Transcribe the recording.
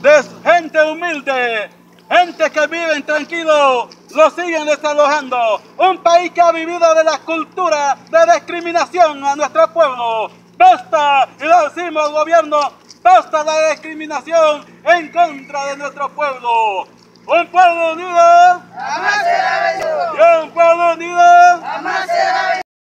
de gente humilde, gente que vive tranquilo, lo siguen desalojando. Un país que ha vivido de la cultura de discriminación a nuestro pueblo. Basta, y lo decimos al gobierno, basta la discriminación en contra de nuestro pueblo. Un pueblo unido. Y un pueblo unido.